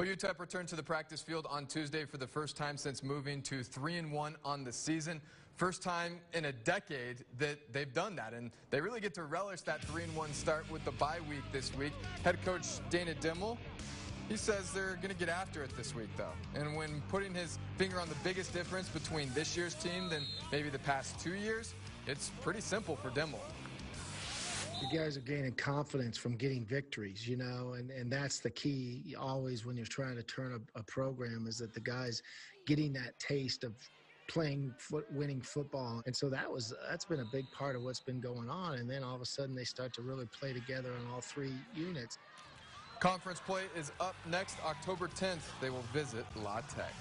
Well, UTEP returned to the practice field on Tuesday for the first time since moving to 3 and 1 on the season. First time in a decade that they've done that, and they really get to relish that 3 and 1 start with the bye week this week. Head coach Dana Dimel he says they're going to get after it this week, though. And when putting his finger on the biggest difference between this year's team than maybe the past two years, it's pretty simple for Dimel. You guys are gaining confidence from getting victories, you know, and, and that's the key always when you're trying to turn a, a program is that the guys getting that taste of playing foot winning football and so that was that's been a big part of what's been going on and then all of a sudden they start to really play together on all three units Conference play is up next October 10th. They will visit La Tech.